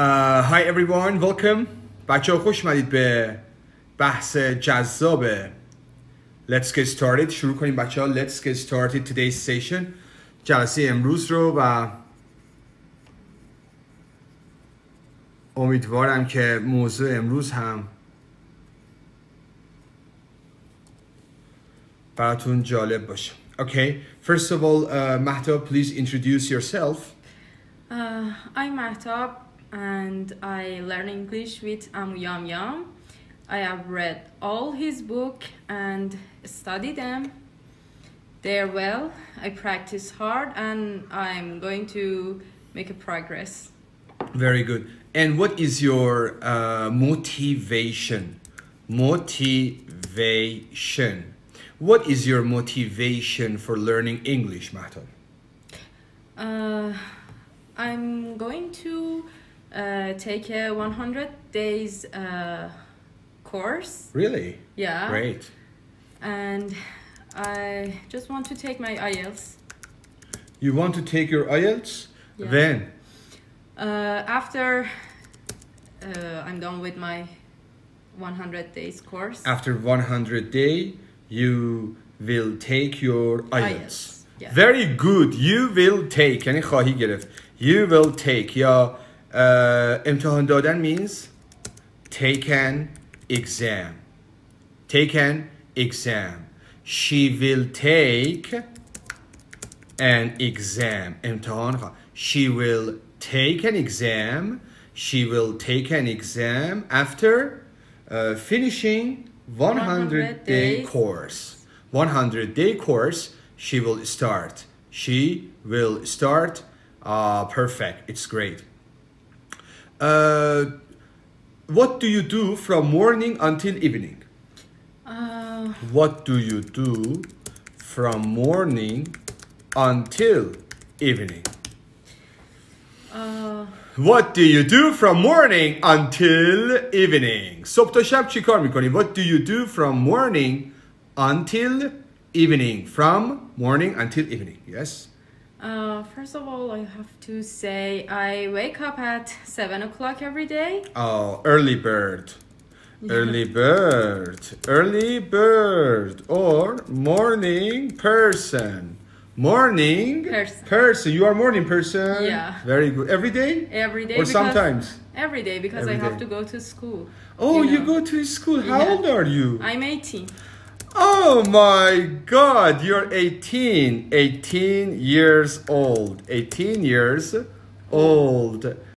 Uh, hi everyone, welcome. بچه ها خوش اومدید به بحث جذاب Let's get started شروع کنیم بچه ها Let's get started today's session جلسه امروز رو و امیدوارم که موضوع امروز هم براتون جالب باشه Okay, first of all, uh, Mahtab, please introduce yourself. Uh, I'm Mahtab and I learn English with Amu Yam Yam. I have read all his book and studied them. They're well. I practice hard and I'm going to make a progress. Very good. And what is your uh, motivation? Motivation. What is your motivation for learning English, Mahtab? Uh, I'm going to uh, take a 100 days uh, course. Really? Yeah. Great. And I just want to take my IELTS. You want to take your IELTS? Yeah. Then, Uh, after uh, I'm done with my 100 days course. after 100 day, you will take your IELTS. IELTS, yeah. Very good. You will take. یعنی خواهی گرفت. You will take. یا uh, امتحان دادن means take an exam. Take an exam. She will take an exam. امتحان خواهد. She will take an exam. She will take an exam after uh, finishing 100 day 100 days. course. 100 day course, she will start. She will start. Uh, perfect. It's great. Uh, what do you do from morning until evening? Uh, What do you do from morning until evening? uh, What do you do from morning until evening? صبح تا شب چی کار میکنی؟ What do you do from morning until evening? From morning until evening. Yes? uh, first of all, I have to say I wake up at 7 o'clock every day. Oh, early bird. Early bird. Early bird. Or morning person. Morning Person. person. You are morning person? Yeah. Very good. Every day? Every day. Or sometimes? Every day because Every I have to go to school. Oh, you, know. go to school. How Yeah. old are you? I'm 18. Oh my god, you're 18. 18 years old. 18 years old.